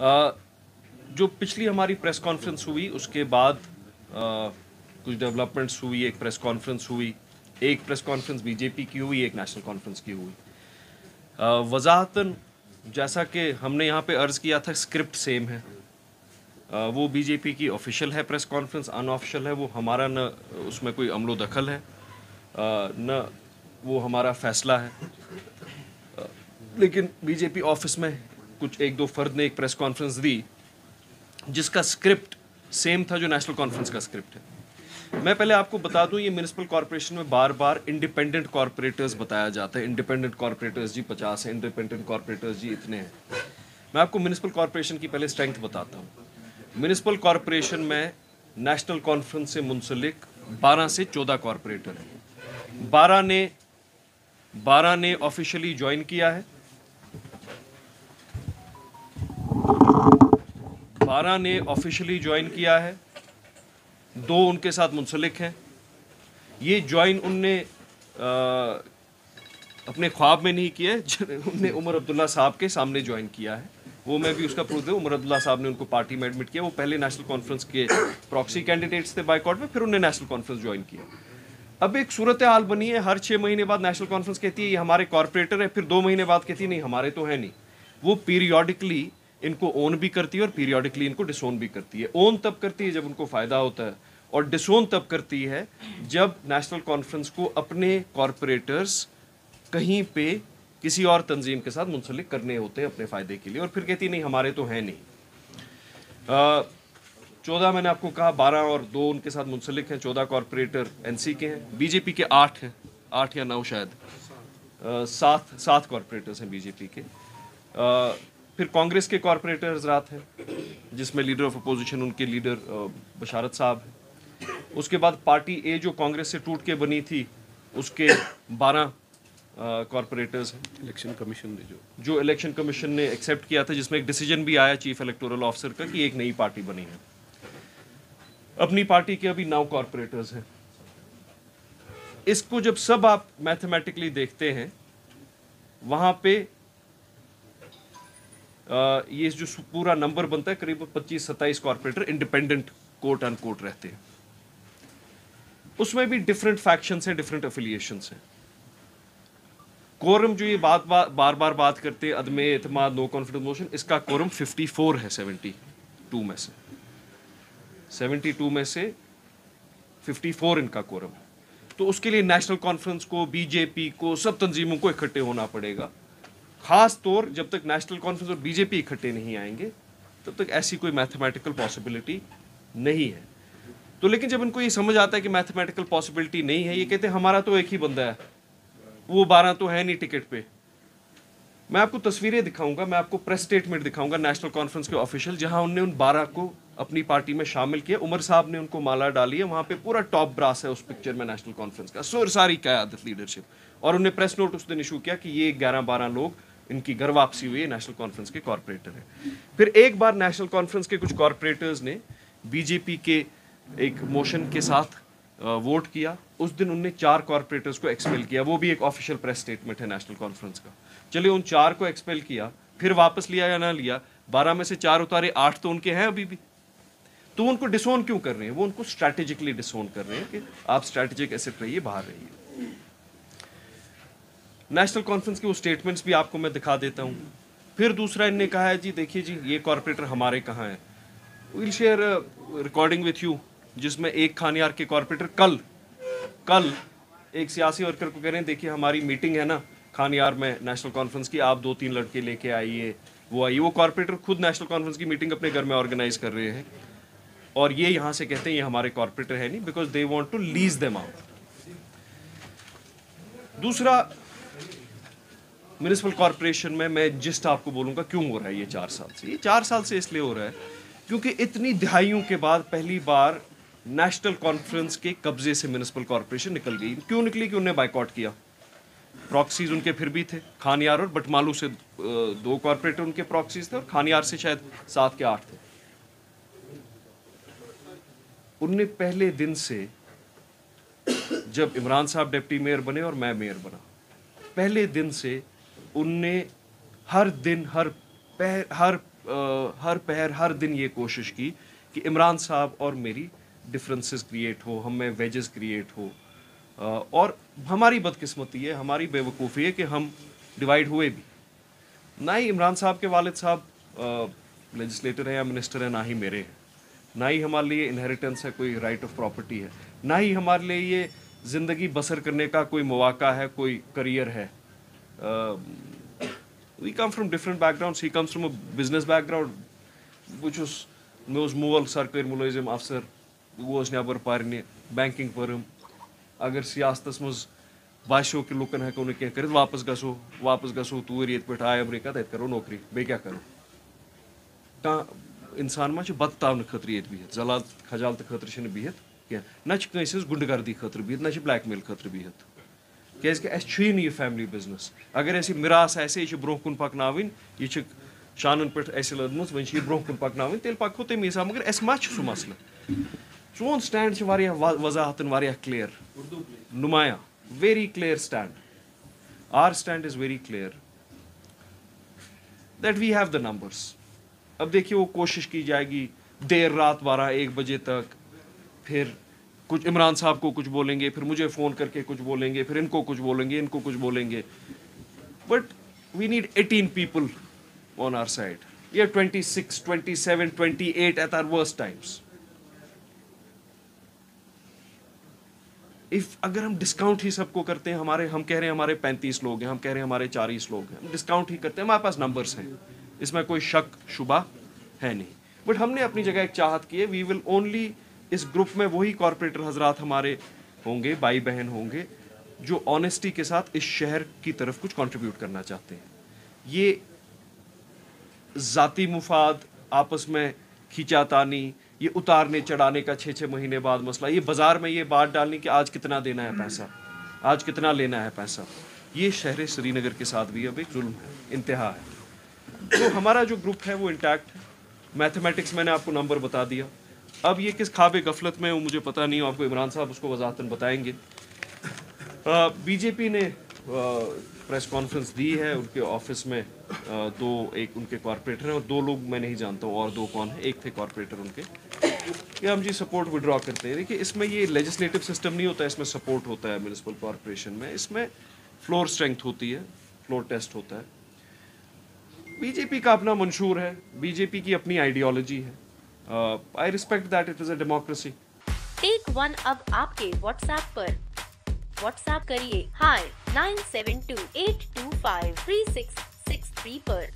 जो पिछली हमारी प्रेस कॉन्फ्रेंस हुई उसके बाद कुछ डेवलपमेंट्स हुई एक प्रेस कॉन्फ्रेंस हुई एक प्रेस कॉन्फ्रेंस बीजेपी की हुई एक नेशनल कॉन्फ्रेंस की हुई। वजाहतन जैसा कि हमने यहाँ पे अर्ज़ किया था स्क्रिप्ट सेम है। आ, वो बीजेपी की ऑफिशियल है प्रेस कॉन्फ्रेंस अनऑफिशियल है वो हमारा न उसमें कोई अमलो दखल है। न वो हमारा फैसला है। लेकिन बीजेपी ऑफ़िस में कुछ एक दो फर्द ने एक प्रेस कॉन्फ्रेंस दी, जिसका स्क्रिप्ट सेम था जो नेशनल कॉन्फ्रेंस का स्क्रिप्ट है। मैं पहले आपको बता दूँ, ये म्यूनसिपल कॉरपोरेशन में बार बार इंडिपेंडेंट कॉरपोरेटर्स बताया जाता है। इंडिपेंडेंट कॉरपोरेटर्स जी पचास है इंडिपेंडेंट कॉरपोरेटर्स जी इतने हैं। मैं आपको म्यूनसिपल कॉरपोरेशन की पहले स्ट्रेंथ बताता हूँ। म्यूनसिपल कॉरपोरेशन में नेशनल कॉन्फ्रेंस से मुंसलिक बारह से चौदह कॉरपोरेटर हैं। बारह ने बारह ने ऑफिशियली ज्वाइन किया है। बारह ने ऑफिशियली ज्वाइन किया है। दो उनके साथ मुंसलिक हैं। ये ज्वाइन उनने आ, अपने ख्वाब में नहीं किया उनने उमर अब्दुल्ला साहब के सामने ज्वाइन किया है। वो मैं भी उसका प्रूफ दूँ उमर अब्दुल्ला साहब ने उनको पार्टी में एडमिट किया। वो पहले नेशनल कॉन्फ्रेंस के प्रॉक्सी कैंडिडेट्स थे बाइकआउट में फिर उन्होंने नेशनल कॉन्फ्रेंस ज्वाइन किया। अब एक सूरत हाल बनी है हर छः महीने बाद नेशनल कॉन्फ्रेंस कहती है ये हमारे कॉरपोरेटर है। फिर दो महीने बाद कहती है नहीं हमारे तो है नहीं। वो पीरियोडिकली इनको ओन भी करती है और पीरियोडिकली इनको डिसोन भी करती है। ओन तब करती है जब उनको फ़ायदा होता है और डिसोन तब करती है जब नेशनल कॉन्फ्रेंस को अपने कॉरपोरेटर्स कहीं पे किसी और तंजीम के साथ मुंसलिक करने होते हैं अपने फ़ायदे के लिए और फिर कहती नहीं हमारे तो हैं नहीं। चौदह मैंने आपको कहा बारह और दो उनके साथ मुंसलिक हैं चौदह कॉरपोरेटर एनसी के हैं बीजेपी के आठ हैं आठ या नौ शायद। सात सात कॉरपोरेटर्स हैं बीजेपी के। आ, फिर कांग्रेस के कॉरपोरेटर हजरात हैं जिसमें लीडर ऑफ़ अपोजिशन उनके लीडर बशारत साहब हैं। उसके बाद पार्टी ए जो कांग्रेस से टूट के बनी थी उसके बारह कॉरपोरेटर्स हैं। इलेक्शन कमीशन ने जो जो इलेक्शन कमीशन ने एक्सेप्ट किया था जिसमें एक डिसीज़न भी आया चीफ इलेक्टोरल ऑफिसर का कि एक नई पार्टी बनी है। अपनी पार्टी के अभी नौ कॉरपोरेटर्स हैं। इसको जब सब आप मैथमेटिकली देखते हैं वहाँ पे ये जो पूरा नंबर बनता है करीब 25 27 corporator independent court and court रहते हैं। उसमें भी डिफरेंट फैक्शंस हैं डिफरेंट एफिलिएशंस हैं। कोरम जो ये बात बा, बार बार बात करते अदम एतमाद नो कॉन्फिडेंस मोशन इसका कोरम 54 है 72 में से। 72 में से 54 इनका कोरम तो उसके लिए नेशनल कॉन्फ्रेंस को बीजेपी को सब तंजीमों को इकट्ठे होना पड़ेगा। खास तौर जब तक नेशनल कॉन्फ्रेंस और बीजेपी इकट्ठे नहीं आएँगे, तब तक ऐसी कोई मैथमेटिकल पॉसिबिलिटी नहीं है। तो लेकिन जब इनको ये समझ आता है कि मैथमेटिकल पॉसिबिलिटी नहीं है, ये कहते हैं, हमारा तो एक ही बंदा है, वो बारह तो है नहीं टिकट पे। मैं आपको तस्वीरें दिखाऊँगा, मैं आपको प्रेस स्टेटमेंट दिखाऊँगा नेशनल कॉन्फ्रेंस के ऑफिशियल जहाँ उनने उन बारह को अपनी पार्टी में शामिल किया। उमर साहब ने उनको माला डाली है, वहाँ पे पूरा टॉप ब्रास है उस पिक्चर में नेशनल कॉन्फ्रेंस का। सोर सारी क्यादत लीडरशिप और उन्हें प्रेस नोट उस दिन इशू किया कि ये ग्यारह बारह लोग इनकी घर वापसी हुई नेशनल कॉन्फ्रेंस के कॉरपोरेटर हैं। फिर एक बार नेशनल कॉन्फ्रेंस के कुछ कॉरपोरेटर्स ने बीजेपी के एक मोशन के साथ वोट किया। उस दिन उनने चार कॉरपोरेटर्स को एक्सपेल किया। वो भी एक ऑफिशियल प्रेस स्टेटमेंट है नेशनल कॉन्फ्रेंस का। चलिए उन चार को एक्सपेल किया, फिर वापस लिया या ना लिया, बारह में से चार उतारे, आठ तो उनके हैं अभी भी। तो उनको डिसोन क्यों कर रहे हैं? वो उनको स्ट्रैटेजिकली डिसोन कर रहे हैं कि आप स्ट्रैटेजिक एसेट रहिए, बाहर रहिए। नेशनल कॉन्फ्रेंस के वो स्टेटमेंट्स भी आपको मैं दिखा देता हूँ। फिर दूसरा इनने कहा है, जी देखिए जी, ये कॉरपोरेटर हमारे कहाँ हैं? Will share recording with you जिसमें एक खानियार के कॉरपोरेटर कल कल एक सियासी वर्कर को कह रहे हैं, देखिए हमारी मीटिंग है ना, खानियार में नेशनल कॉन्फ्रेंस की, आप दो तीन लड़के लेके आइए, वो आइए। वो कॉरपोरेटर खुद नेशनल कॉन्फ्रेंस की मीटिंग अपने घर में ऑर्गेनाइज कर रहे हैं और ये यहाँ से कहते हैं, ये हमारे कॉरपोरेटर है नहीं because they want to lease them out दूसरा म्यूनसिपल कॉरपोरेशन में मैं जिस्ट आपको बोलूँगा क्यों हो रहा है ये चार साल से? ये चार साल से इसलिए हो रहा है क्योंकि इतनी दिहाइयों के बाद पहली बार नेशनल कॉन्फ्रेंस के कब्जे से म्यूनसिपल कॉरपोरेशन निकल गई। क्यों निकली? कि उन्हें बाइकआउट किया। प्रॉक्सीज उनके फिर भी थे, खानियार और बटमालू से दो कॉरपोरेटर उनके प्रॉक्सीज थे और खानियार से शायद सात के आठ थे। उनने पहले दिन से जब इमरान साहब डिप्टी मेयर बने और मैं मेयर बना, पहले दिन से उनने हर दिन हर पह, हर आ, हर पहर हर दिन ये कोशिश की कि इमरान साहब और मेरी डिफरेंसेस क्रिएट हो हम में वेजेस क्रिएट हो। आ, और हमारी बदकिस्मती है हमारी बेवकूफ़ी है कि हम डिवाइड हुए भी। ना ही इमरान साहब के वालिद साहब लेजिस्लेटर हैं या मिनिस्टर हैं ना ही मेरे हैं। ना ही हमारे लिए इनहेरिटेंस है कोई राइट ऑफ़ प्रॉपर्टी है। ना ही हमारे लिए ये ज़िंदगी बसर करने का कोई मौका है कोई करियर है। We come from different background he comes from a business background वो छुस मे मोल सरकारी मुलजिम अफसर वो नबर पारने बैंकिंग परम अगर सियासत मज बासो कि लुकन हेको न कह वापस गो वापस गो तूर ये पे आय अमरीका तत करो नौकरी बे क्या करो कह इंसान मा बत खतर ये बिहत जलाल खजालत खतर बिहत कह ना गुंडगर्दी खतर बिहत ना ब्लैकमेल खतर बिहत क्या यह फैमिली बिजनस अगर अस मिरास आसे ब्रो कुन पकन यह शानन पे लदम वन ब्रो कुन पकन तेल पको तम हिसाब मगर अस मा सह मसल सोन स्टैंड वजाहतन क्लियर नुमाया very clear stand our stand is very clear that we have the numbers अब देखिए वो कोशिश की जाएगी देर रात बारह एक बजे तक फिर कुछ इमरान साहब को कुछ बोलेंगे, फिर मुझे फ़ोन करके कुछ बोलेंगे, फिर इनको कुछ बोलेंगे, इनको कुछ बोलेंगे। But we need eighteen people on our side या twenty six twenty seven twenty eight at our worst times if अगर हम डिस्काउंट ही सबको करते हैं, हमारे, हम कह रहे हैं हमारे पैंतीस लोग हैं, हम कह रहे हैं हमारे चालीस लोग हैं, हम डिस्काउंट ही करते हैं, हमारे पास नंबर्स हैं। इसमें कोई शक, शुबा है नहीं। बट हमने अपनी जगह एक चाहत की है वी विल ओनली इस ग्रुप में वही कॉरपोरेटर हजरात हमारे होंगे, भाई बहन होंगे, जो ऑनेस्टी के साथ इस शहर की तरफ़ कुछ कंट्रीब्यूट करना चाहते हैं। ये ज़ाती मुफाद, आपस में खींचातानी, ये उतारने, चढ़ाने का छः छः महीने बाद मसला, ये बाज़ार में ये बात डालनी कि आज कितना देना है पैसा, आज कितना लेना है पैसा। ये शहर श्रीनगर के साथ भी अब एक जुल्म है, इंतहा है। तो हमारा जो ग्रुप है वो इंटैक्ट है। मैथमेटिक्स मैंने आपको नंबर बता दिया। अब ये किस खाब गफलत में वो मुझे पता नहीं, आपको इमरान साहब उसको वजाहतन बताएँगे। बीजेपी ने प्रेस कॉन्फ्रेंस दी है, उनके ऑफ़िस में दो, एक उनके कॉरपोरेटर हैं, और दो लोग मैं नहीं जानता हूँ, और दो कौन है, एक थे कॉरपोरेटर उनके। कि हम जी सपोर्ट विड्रॉ करते हैं। देखिए, इसमें ये लेजिस्लेटिव सिस्टम नहीं होता, इसमें सपोर्ट होता है म्यूनसिपल कॉरपोरेशन में। इसमें फ्लोर स्ट्रेंथ होती है फ्लोर टेस्ट होता है। बीजेपी का अपना मंशूर है, बीजेपी की अपनी आइडियोलॉजी है। I respect that it is a democracy take one अब आपके व्हाट्सएप पर। व्हाट्सएप करिए। Hi nine seven two eight two five three six six three पर।